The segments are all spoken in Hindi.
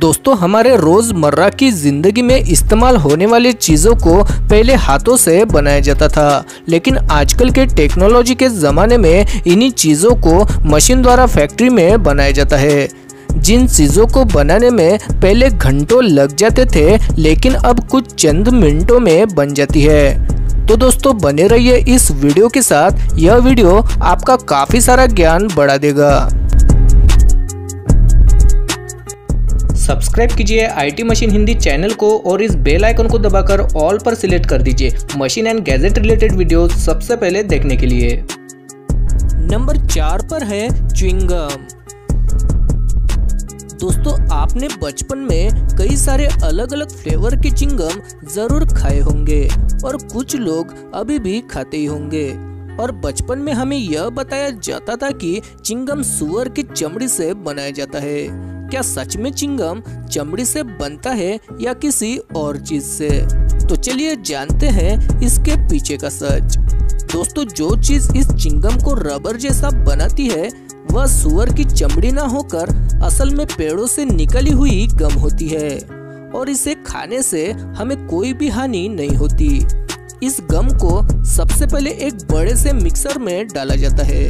दोस्तों, हमारे रोज़मर्रा की ज़िंदगी में इस्तेमाल होने वाली चीज़ों को पहले हाथों से बनाया जाता था। लेकिन आजकल के टेक्नोलॉजी के ज़माने में इन्हीं चीज़ों को मशीन द्वारा फैक्ट्री में बनाया जाता है। जिन चीज़ों को बनाने में पहले घंटों लग जाते थे, लेकिन अब कुछ चंद मिनटों में बन जाती है। तो दोस्तों, बने रहिए इस वीडियो के साथ। यह वीडियो आपका काफ़ी सारा ज्ञान बढ़ा देगा। सब्सक्राइब कीजिए आईटी मशीन हिंदी चैनल को और इस बेल आइकन को दबाकर ऑल पर सिलेक्ट कर दीजिए machine and gadget related video सबसे पहले देखने के लिए। नंबर चार पर है च्विंगम दोस्तों, आपने बचपन में कई सारे अलग अलग फ्लेवर के चिंगम ज़रूर खाए होंगे और कुछ लोग अभी भी खाते ही होंगे। और बचपन में हमें यह बताया जाता था कि चिंगम सुअर की चमड़ी से बनाया जाता है। क्या सच में चिंगम चमड़ी से बनता है या किसी और चीज़ से? तो चलिए जानते हैं इसके पीछे का सच। दोस्तों, जो चीज़ इस चिंगम को रबर जैसा बनाती है, वह सुअर की चमड़ी ना होकर असल में पेड़ों से निकली हुई गम होती है और इसे खाने से हमें कोई भी हानि नहीं होती। इस गम को सबसे पहले एक बड़े से मिक्सर में डाला जाता है।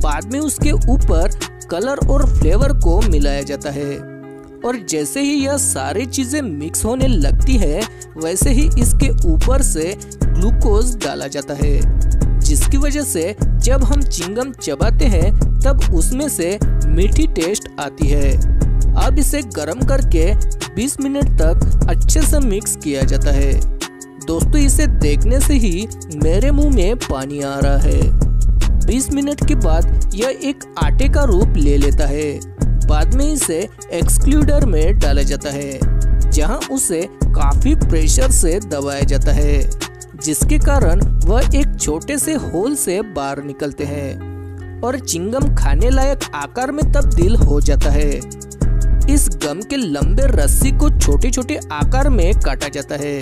बाद में उसके ऊपर कलर और फ्लेवर को मिलाया जाता है। और जैसे ही यह सारी चीज़ें मिक्स होने लगती है, वैसे ही इसके ऊपर से ग्लूकोज डाला जाता है, जिसकी वजह से जब हम चिंगम चबाते हैं, तब उसमें से मीठी टेस्ट आती है। अब इसे गर्म करके 20 मिनट तक अच्छे से मिक्स किया जाता है। दोस्तों, इसे देखने से ही मेरे मुँह में पानी आ रहा है। 20 मिनट के बाद यह एक आटे का रूप ले लेता है। बाद में इसे एक्सक्लूडर में डाला जाता है, जहाँ उसे काफ़ी प्रेशर से दबाया जाता है, जिसके कारण वह एक छोटे से होल से बाहर निकलते हैं और चिंगम खाने लायक आकार में तब्दील हो जाता है। इस गम के लंबे रस्सी को छोटे छोटे आकार में काटा जाता है।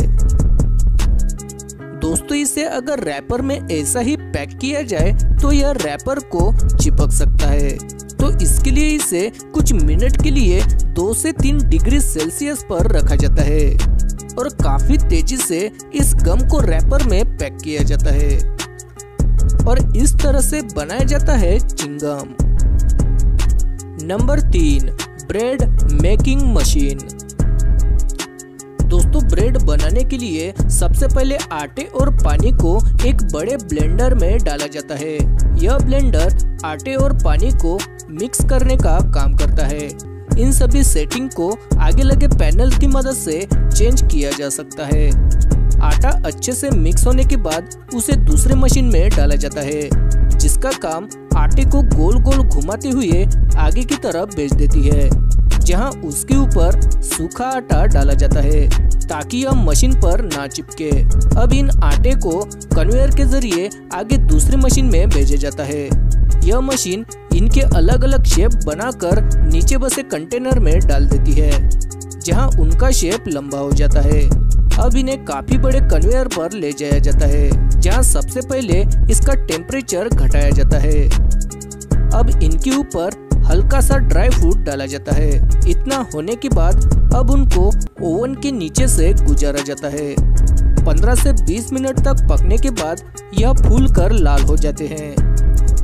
दोस्तों, इसे अगर रैपर में ऐसा ही पैक किया जाए तो यह रैपर को चिपक सकता है। तो इसके लिए इसे कुछ मिनट के लिए दो से तीन डिग्री सेल्सियस पर रखा जाता है और काफ़ी तेज़ी से इस गम को रैपर में पैक किया जाता है और इस तरह से बनाया जाता है चिंगम। नंबर तीन, ब्रेड मेकिंग मशीन। ब्रेड बनाने के लिए सबसे पहले आटे और पानी को एक बड़े ब्लेंडर में डाला जाता है। यह ब्लेंडर आटे और पानी को मिक्स करने का काम करता है। इन सभी सेटिंग को आगे लगे पैनल की मदद से चेंज किया जा सकता है। आटा अच्छे से मिक्स होने के बाद उसे दूसरे मशीन में डाला जाता है, जिसका काम आटे को गोल गोल घुमाते हुए आगे की तरफ़ भेज देती है। जहाँ उसके ऊपर सूखा आटा डाला जाता है, ताकि यह मशीन पर ना चिपके। अब इन आटे को कन्वेयर के ज़रिए आगे दूसरी मशीन में भेजा जाता है। यह मशीन इनके अलग अलग शेप बनाकर नीचे बसे कंटेनर में डाल देती है, जहाँ उनका शेप लंबा हो जाता है। अब इन्हें काफ़ी बड़े कन्वेयर पर ले जाया जाता है, जहाँ सबसे पहले इसका टेम्परेचर घटाया जाता है। अब इनके ऊपर हल्का सा ड्राई फ्रूट डाला जाता है। इतना होने के बाद अब उनको ओवन के नीचे से गुजारा जाता है। 15 से 20 मिनट तक पकने के बाद यह फूल कर लाल हो जाते हैं।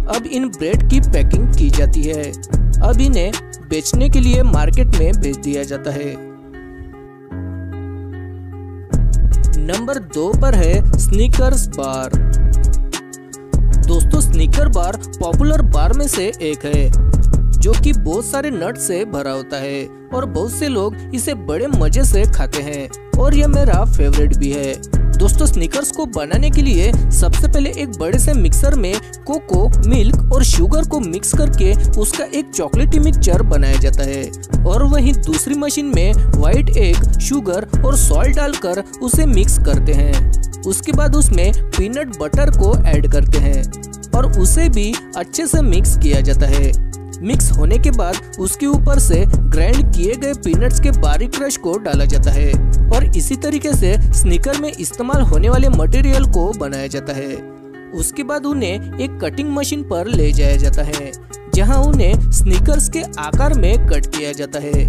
अब इन ब्रेड की पैकिंग की जाती है। अब इन्हें बेचने के लिए मार्केट में भेज दिया जाता है। नंबर दो पर है स्नीकर्स बार। दोस्तों, स्नीकर बार पॉपुलर बार में से एक है। जो कि बहुत सारे नट से भरा होता है और बहुत से लोग इसे बड़े मज़े से खाते हैं। और यह मेरा फेवरेट भी है। दोस्तों स्निकर्स को बनाने के लिए सबसे पहले एक बड़े से मिक्सर में कोको मिल्क और शुगर को मिक्स करके उसका एक चॉकलेटी मिक्सचर बनाया जाता है। और वहीं दूसरी मशीन में व्हाइट एग शुगर और सॉल्ट डालकर उसे मिक्स करते हैं। उसके बाद उसमें पीनट बटर को ऐड करते हैं और उसे भी अच्छे से मिक्स किया जाता है। मिक्स होने के बाद उसके ऊपर से ग्राइंड किए गए पीनट्स के बारीक क्रश को डाला जाता है और इसी तरीके से स्निकर में इस्तेमाल होने वाले मटेरियल को बनाया जाता है। उसके बाद उन्हें एक कटिंग मशीन पर ले जाया जाता है, जहाँ उन्हें स्निकर्स के आकार में कट किया जाता है।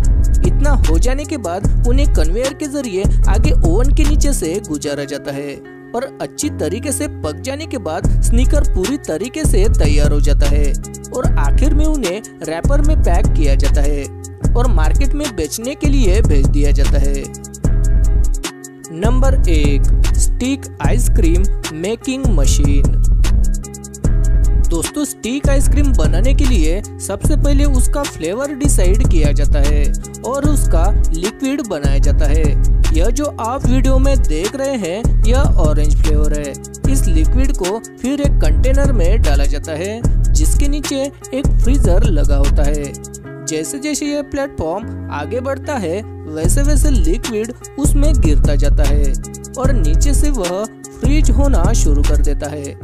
इतना हो जाने के बाद उन्हें कन्वेयर के ज़रिए आगे ओवन के नीचे से गुजारा जाता है। और अच्छी तरीके से पक जाने के बाद स्नीकर पूरी तरीके से तैयार हो जाता है और आखिर में उन्हें रैपर में पैक किया जाता है और मार्केट में बेचने के लिए भेज दिया जाता है। नंबर एक stick ice cream making machine दोस्तों स्टिक आइसक्रीम बनाने के लिए सबसे पहले उसका फ्लेवर डिसाइड किया जाता है और उसका लिक्विड बनाया जाता है। यह जो आप वीडियो में देख रहे हैं, यह ऑरेंज फ्लेवर है। इस लिक्विड को फिर एक कंटेनर में डाला जाता है, जिसके नीचे एक फ्रीजर लगा होता है। जैसे जैसे यह प्लेटफॉर्म आगे बढ़ता है वैसे वैसे लिक्विड उसमें गिरता जाता है और नीचे से वह फ्रीज होना शुरू कर देता है।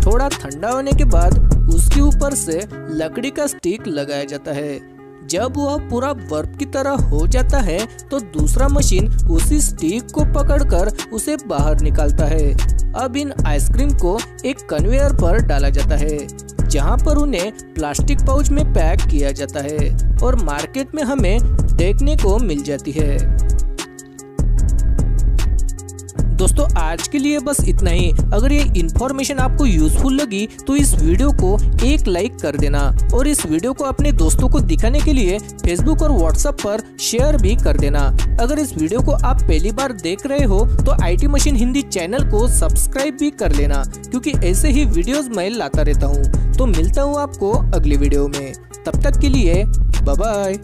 थोड़ा ठंडा होने के बाद उसके ऊपर से लकड़ी का स्टिक लगाया जाता है। जब वह पूरा बर्फ़ की तरह हो जाता है तो दूसरा मशीन उसी स्टिक को पकड़कर उसे बाहर निकालता है। अब इन आइसक्रीम को एक कन्वेयर पर डाला जाता है, जहाँ पर उन्हें प्लास्टिक पाउच में पैक किया जाता है और मार्केट में हमें देखने को मिल जाती है। दोस्तों, आज के लिए बस इतना ही। अगर ये इन्फॉर्मेशन आपको यूजफुल लगी तो इस वीडियो को एक लाइक कर देना और इस वीडियो को अपने दोस्तों को दिखाने के लिए फेसबुक और व्हाट्सएप पर शेयर भी कर देना। अगर इस वीडियो को आप पहली बार देख रहे हो तो आईटी मशीन हिंदी चैनल को सब्सक्राइब भी कर लेना, क्योंकि ऐसे ही वीडियोस मैं लाता रहता हूँ। तो मिलता हूँ आपको अगली वीडियो में। तब तक के लिए बाय